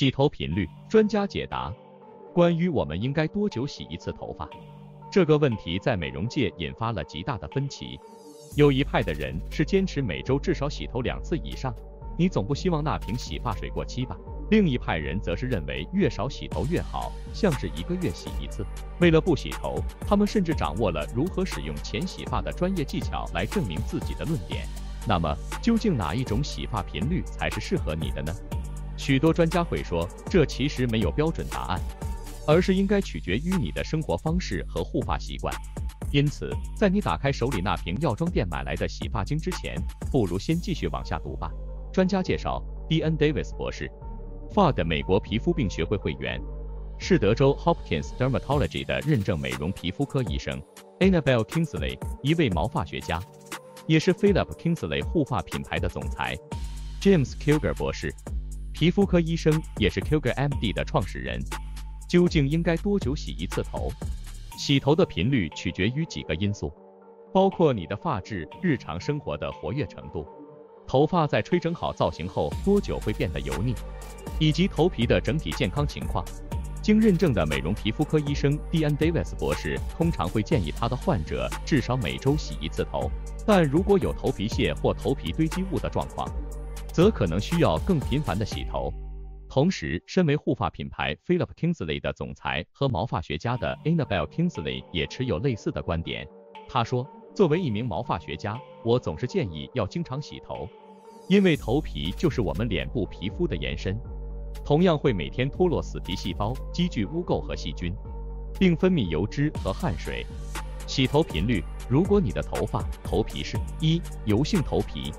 洗头频率，专家解答。关于我们应该多久洗一次头发这个问题，在美容界引发了极大的分歧。有一派的人是坚持每周至少洗头两次以上，你总不希望那瓶洗发水过期吧？另一派人则是认为越少洗头越好，像是一个月洗一次。为了不洗头，他们甚至掌握了如何使用前洗发的专业技巧来证明自己的论点。那么，究竟哪一种洗发频率才是适合你的呢？许多专家会说，这其实没有标准答案，而是应该取决于你的生活方式和护发习惯。因此，在你打开手里那瓶药妆店买来的洗发精之前，不如先继续往下读吧。专家介绍：D.N. Davis 博士，FAD 美国皮肤病学会会员，是德州 Hopkins Dermatology 的认证美容皮肤科医生；Annabelle Kingsley，一位毛发学家，也是 Philip Kingsley 护发品牌的总裁；James Kilger 博士。皮肤科医生也是 QGMD 的创始人。究竟应该多久洗一次头？洗头的频率取决于几个因素，包括你的发质、日常生活的活跃程度、头发在吹整好造型后多久会变得油腻，以及头皮的整体健康情况。经认证的美容皮肤科医生 D.N. Davis 博士通常会建议他的患者至少每周洗一次头，但如果有头皮屑或头皮堆积物的状况，则可能需要更频繁的洗头。同时，身为护发品牌 Philip Kingsley 的总裁和毛发学家的 Annabelle Kingsley 也持有类似的观点。他说：“作为一名毛发学家，我总是建议要经常洗头，因为头皮就是我们脸部皮肤的延伸，同样会每天脱落死皮细胞、积聚污垢和细菌，并分泌油脂和汗水。洗头频率：如果你的头发头皮是一油性头皮。”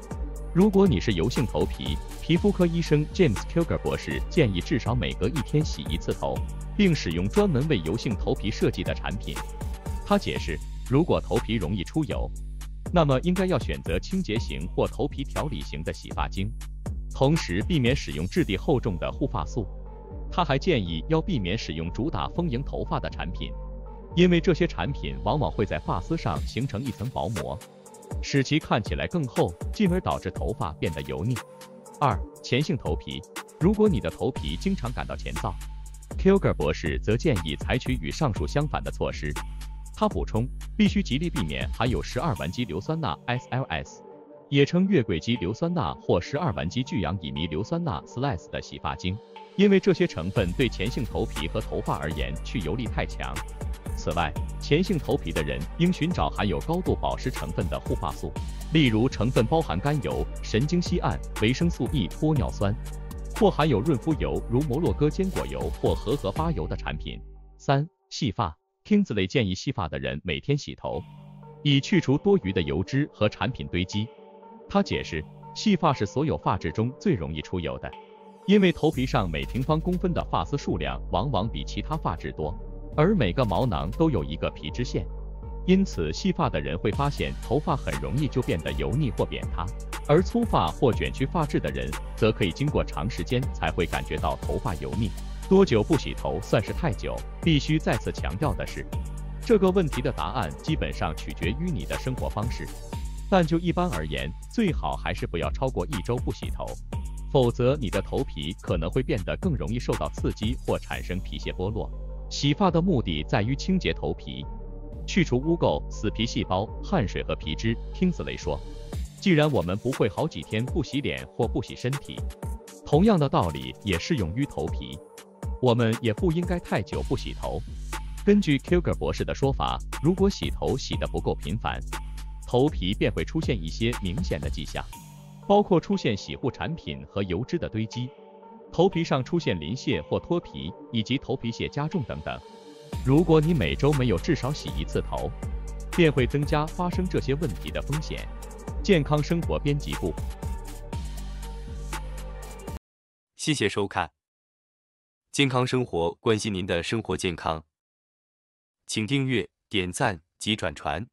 如果你是油性头皮，皮肤科医生 James k u g e r 博士建议至少每隔一天洗一次头，并使用专门为油性头皮设计的产品。他解释，如果头皮容易出油，那么应该要选择清洁型或头皮调理型的洗发精，同时避免使用质地厚重的护发素。他还建议要避免使用主打丰盈头发的产品，因为这些产品往往会在发丝上形成一层薄膜。使其看起来更厚，进而导致头发变得油腻。二、前性头皮，如果你的头皮经常感到前燥，Kilger 博士则建议采取与上述相反的措施。他补充，必须极力避免含有十二烷基硫酸钠 （SLS），也称月桂基硫酸钠或十二烷基聚氧乙醚硫酸钠 （SLS） 的洗发精，因为这些成分对前性头皮和头发而言去油力太强。此外，前性头皮的人应寻找含有高度保湿成分的护发素，例如成分包含甘油、神经酰胺、维生素 E、玻尿酸，或含有润肤油如摩洛哥坚果油或荷荷巴油的产品。三、细发，Kingsley 建议细发的人每天洗头，以去除多余的油脂和产品堆积。他解释，细发是所有发质中最容易出油的，因为头皮上每平方公分的发丝数量往往比其他发质多。而每个毛囊都有一个皮脂腺，因此细发的人会发现头发很容易就变得油腻或扁塌，而粗发或卷曲发质的人则可以经过长时间才会感觉到头发油腻。多久不洗头算是太久？必须再次强调的是，这个问题的答案基本上取决于你的生活方式，但就一般而言，最好还是不要超过一周不洗头，否则你的头皮可能会变得更容易受到刺激或产生皮屑剥落。洗发的目的在于清洁头皮，去除污垢、死皮细胞、汗水和皮脂。听子雷说，既然我们不会好几天不洗脸或不洗身体，同样的道理也适用于头皮，我们也不应该太久不洗头。根据 Kilger 博士的说法，如果洗头洗得不够频繁，头皮便会出现一些明显的迹象，包括出现洗护产品和油脂的堆积。头皮上出现鳞屑或脱皮，以及头皮屑加重等等。如果你每周没有至少洗一次头，便会增加发生这些问题的风险。健康生活编辑部，谢谢收看。健康生活关心您的生活健康，请订阅、点赞及转传。